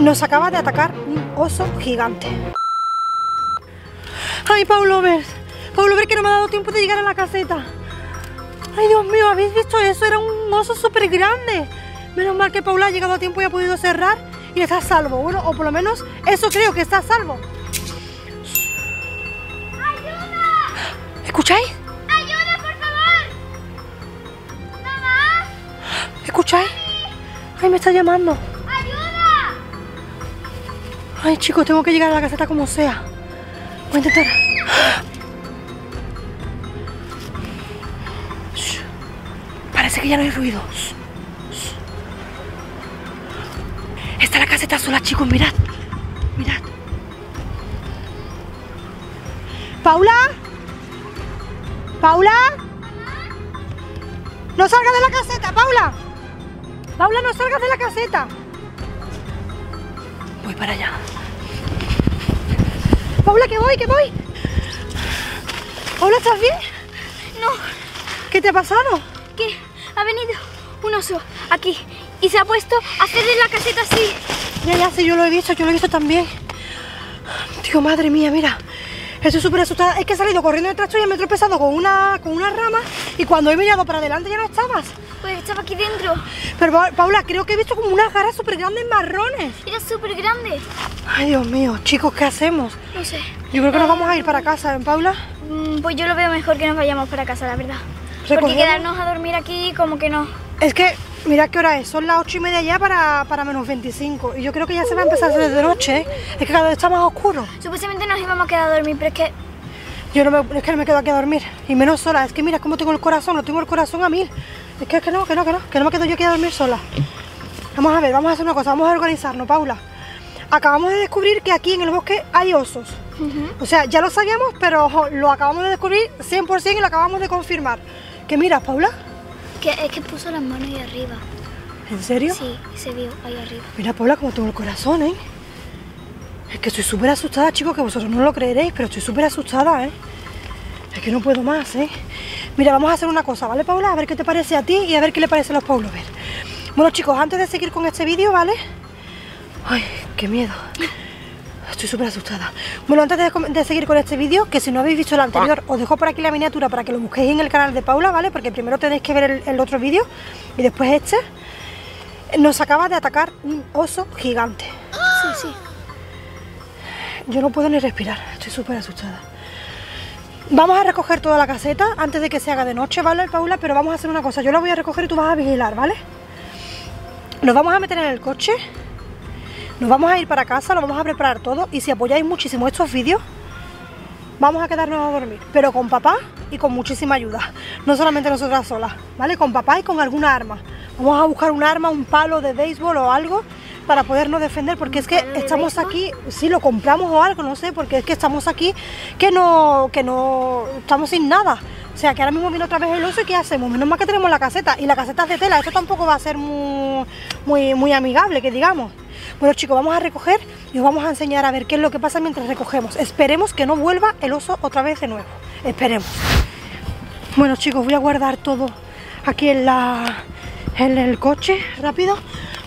Nos acaba de atacar un oso gigante. Ay, Paulo, ver. Paulo, ver que no me ha dado tiempo de llegar a la caseta. Ay, Dios mío, ¿habéis visto eso? Era un oso súper grande. Menos mal que Paula ha llegado a tiempo y ha podido cerrar y está a salvo. Bueno, o por lo menos eso creo que está a salvo. ¡Ayuda! ¿Escucháis? ¡Ayuda, por favor! ¡Mamá! ¿Escucháis? Ay, me está llamando. Ay, chicos, tengo que llegar a la caseta como sea. Voy a intentar. Parece que ya no hay ruido. Está la caseta sola, chicos, mirad. Mirad. ¿Paula? ¿Paula? No salgas de la caseta, Paula. Paula, no salgas de la caseta. Voy para allá. Paula, que voy, que voy. Paula, ¿estás bien? No, ¿Qué te ha pasado? que ha venido un oso aquí y se ha puesto a hacerle la caseta así. Ya, ya, sí, yo lo he visto, yo lo he visto también. Tío, madre mía, mira. Estoy súper asustada. Es que he salido corriendo detrás tuya y me he tropezado con una, con una rama y cuando he mirado para adelante ya no estabas. Pues estaba aquí dentro. Pero Pa- Paula, creo que he visto como unas garras súper grandes marrones. Era súper grande. Ay, Dios mío, chicos, ¿qué hacemos? No sé. Yo creo que nos vamos a ir para casa, ¿eh, Paula? Mm, Pues yo lo veo mejor que nos vayamos para casa, la verdad. Porque Recogemos. quedarnos a dormir aquí como que no. Es que, mira qué hora es, son las ocho y media ya para, para menos 25 y yo creo que ya se va a empezar a hacer de noche, ¿eh? Es que cada vez está más oscuro. Supuestamente nos íbamos a quedar a dormir, pero es que Yo no me, es que no me quedo aquí a dormir y menos sola, es que mira cómo tengo el corazón, lo tengo el corazón a mil. Es que, es que no, que no, que no, que no me quedo yo aquí a dormir sola. Vamos a ver, vamos a hacer una cosa, vamos a organizarnos, Paula. Acabamos de descubrir que aquí en el bosque hay osos. O sea, ya lo sabíamos, pero lo acabamos de descubrir 100% y lo acabamos de confirmar. ¿Qué miras, Paula? Que, es que puso las manos ahí arriba. ¿En serio? Sí, se vio ahí arriba. Mira, Paula, como tengo el corazón, ¿eh? Es que estoy súper asustada, chicos, que vosotros no lo creeréis, pero estoy súper asustada, ¿eh? Es que no puedo más, ¿eh? Mira, vamos a hacer una cosa, ¿vale, Paula? A ver qué te parece a ti y a ver qué le parece a los Paulos ver. Bueno, chicos, antes de seguir con este vídeo, ¿vale? Ay, qué miedo. Estoy súper asustada. Bueno, antes de, seguir con este vídeo, que si no habéis visto el anterior, os dejo por aquí la miniatura para que lo busquéis en el canal de Paula, ¿vale? Porque primero tenéis que ver el, el otro vídeo y después este. Nos acaba de atacar un oso gigante. Sí, sí. Yo no puedo ni respirar, estoy súper asustada. Vamos a recoger toda la caseta antes de que se haga de noche, ¿vale, Paula? Pero vamos a hacer una cosa, yo la voy a recoger y tú vas a vigilar, ¿vale? Nos vamos a meter en el coche, nos vamos a ir para casa, lo vamos a preparar todo y si apoyáis muchísimo estos vídeos, vamos a quedarnos a dormir, pero con papá y con muchísima ayuda, no solamente nosotras solas, ¿vale? Con papá y con alguna arma. Vamos a buscar un arma, un palo de béisbol o algo para podernos defender, porque es que estamos aquí, si lo compramos o algo, no sé, porque es que estamos aquí que no, que no, estamos sin nada. O sea, que ahora mismo viene otra vez el oso y ¿qué hacemos? Menos mal que tenemos la caseta y la caseta es de tela, esto tampoco va a ser muy, muy, muy amigable, que digamos. Bueno chicos, vamos a recoger y os vamos a enseñar a ver qué es lo que pasa mientras recogemos. Esperemos que no vuelva el oso otra vez de nuevo. Esperemos. Bueno chicos, voy a guardar todo aquí en, la, en el coche, rápido.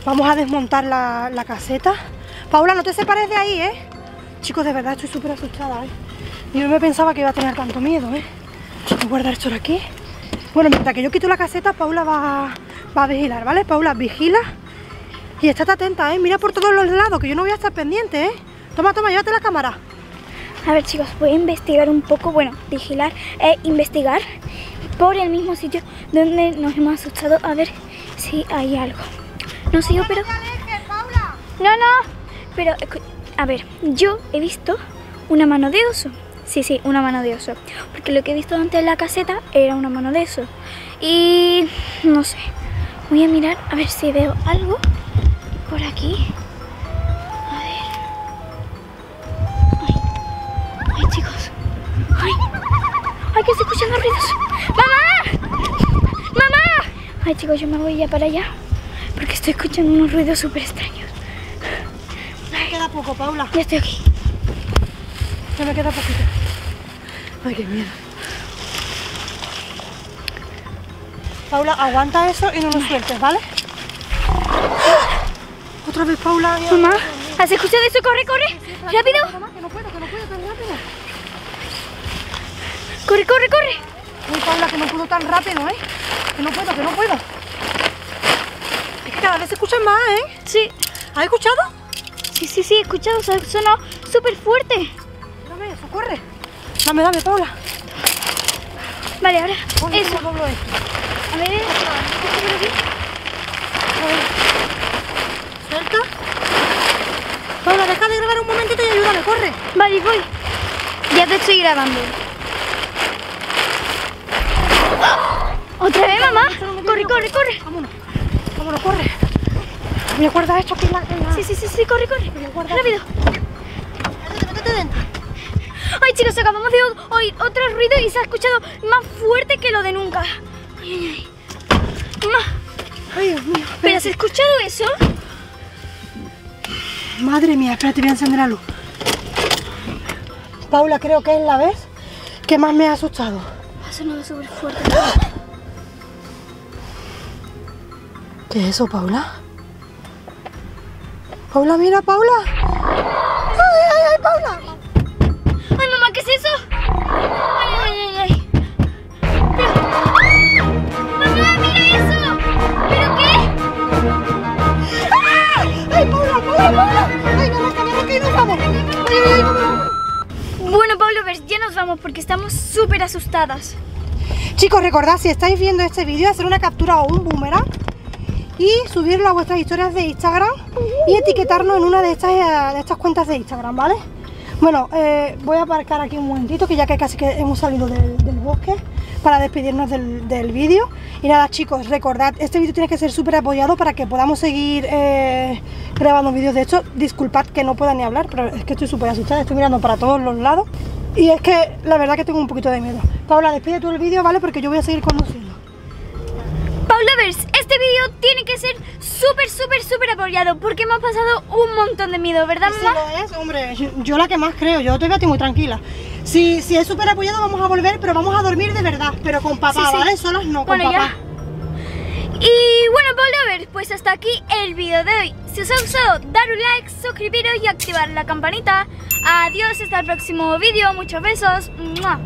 Vamos a desmontar la, caseta. Paula, no te separes de ahí, ¿eh? Chicos, de verdad estoy súper asustada, ¿eh? Yo no me pensaba que iba a tener tanto miedo, ¿eh? Voy a guardar esto de aquí. Bueno, mientras que yo quito la caseta, Paula va, va a vigilar, ¿vale? Paula, vigila y estate atenta, ¿eh? Mira por todos los lados, que yo no voy a estar pendiente, ¿eh? Toma, toma, llévate la cámara. A ver, chicos, voy a investigar un poco, bueno, vigilar e investigar por el mismo sitio donde nos hemos asustado a ver si hay algo. No sé yo, pero... No, no, pero a ver, yo he visto una mano de oso. Sí, sí, una mano de oso. Porque lo que he visto antes en la caseta era una mano de oso. Y no sé. Voy a mirar a ver si veo algo por aquí. A ver. Ay, ay chicos. Ay, ay, que se escuchan los ruidos. ¡Mamá! ¡Mamá! Ay, chicos, yo me voy ya para allá. Estoy escuchando unos ruidos súper extraños. Me queda poco, Paula. Ya estoy aquí. Ya me queda poquito. Ay, qué miedo. Paula, aguanta eso y no nos sueltes, ¿vale? Otra vez, Paula. Mamá, ¿has escuchado eso? Corre, corre. Rápido. Mamá, que no puedo, que no puedo tan rápido. Corre, corre, corre. Uy, Paula, que no puedo tan rápido, ¿eh? Que no puedo, que no puedo. Cada vez se escuchan más, ¿eh? Sí, ¿Has escuchado? sí, sí, sí, he escuchado. Sonó súper fuerte. Dame eso, corre. Dame, dame, Paula. Vale, ahora. Ponle Eso. esto. A ver, Suelta. Paula, deja de grabar un momentito y ayúdame, corre. Vale, voy. Ya te estoy grabando. ¿Otra vez, mamá? Corre, corre, corre. Vámonos. Vámonos, corre. Me acuerdas esto aquí en la... en la- Sí, sí, sí, sí, corre, corre. guarda. Rápido. Ay, chicos, acabamos de oír otro ruido y se ha escuchado más fuerte que lo de nunca. Ay, ay, ay. Dios mío. ¿pero has escuchado eso? Madre mía, espérate, voy a encender la luz. Paula, creo que es la vez que más me ha asustado. Ha sonado súper fuerte. ¿Qué es eso, Paula? Paula, mira, Paula. ¡Ay, ay, ay, Paula! Ay, mamá, ¿qué es eso? Ay, ay, ay, ay. Pero... ¡Mamá, mira eso! ¿Pero qué? ¡Ay, ay, Paula, Paula, Paula! ¡Ay, no, no, que nos vamos! ¡Ay, ay, ay, vámonos! Bueno, ver, ya nos vamos porque estamos súper asustadas. Chicos, recordad, si estáis viendo este vídeo, hacer una captura o un boomerang y subirlo a vuestras historias de Instagram y etiquetarnos en una de estas, eh, de estas cuentas de Instagram, ¿vale? Bueno, eh, voy a aparcar aquí un momentito, que ya que casi que hemos salido del, bosque para despedirnos del, del vídeo. Y nada, chicos, recordad, este vídeo tiene que ser súper apoyado para que podamos seguir eh, grabando vídeos. De hecho, disculpad que no pueda ni hablar, pero es que estoy súper asustada, estoy mirando para todos los lados. Y es que la verdad que tengo un poquito de miedo. Paula, despide tú el vídeo, ¿vale? Porque yo voy a seguir conduciendo. Paulovers, este vídeo tiene que ser súper, súper, súper apoyado porque hemos pasado un montón de miedo, ¿verdad, mamá? lo es, hombre, yo, yo la que más creo, yo todavía estoy muy tranquila. Si, si es súper apoyado vamos a volver, pero vamos a dormir de verdad, pero con papá, Sí, sí. ¿vale? Solas no, con Bueno, papá. ya. Y bueno, pues hasta aquí el vídeo de hoy. Si os ha gustado, dar un like, suscribiros y activar la campanita. Adiós, hasta el próximo vídeo. Muchos besos. ¡Mua!